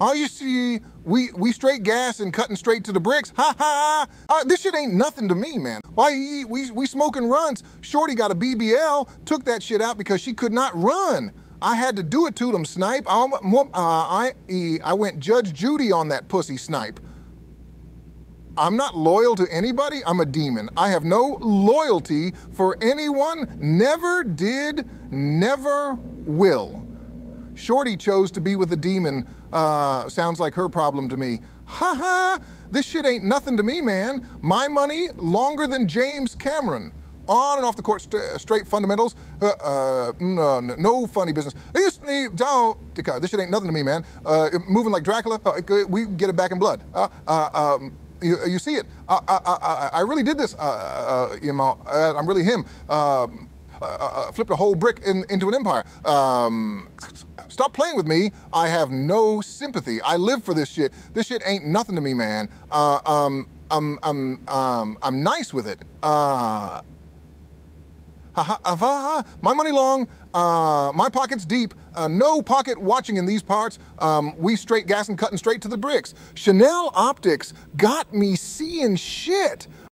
All you see, we we straight gas and cutting straight to the bricks. Ha ha! Uh, this shit ain't nothing to me, man. Why eat? We we smoking runts. Shorty got a BBL, took that shit out because she could not run. I had to do it to them, snipe. I, uh, I I went Judge Judy on that pussy snipe. I'm not loyal to anybody. I'm a demon. I have no loyalty for anyone. Never did. Never will. Shorty chose to be with a demon. Uh, sounds like her problem to me. Ha ha! This shit ain't nothing to me, man. My money longer than James Cameron. On and off the court, st straight fundamentals. Uh, uh, no, no, funny business. This, shit ain't nothing to me, man. Uh, moving like Dracula, uh, we get it back in blood. Uh, uh, um, you, you, see it. I, I, I, I, really did this. you know, I'm really him. Um, flipped a whole brick in, into an empire. Um, Stop playing with me. I have no sympathy. I live for this shit. This shit ain't nothing to me, man. Uh, um, I'm, I'm, um, I'm nice with it. Uh, my money long, uh, my pocket's deep. Uh, no pocket watching in these parts. Um, we straight gas and cutting straight to the bricks. Chanel Optics got me seeing shit.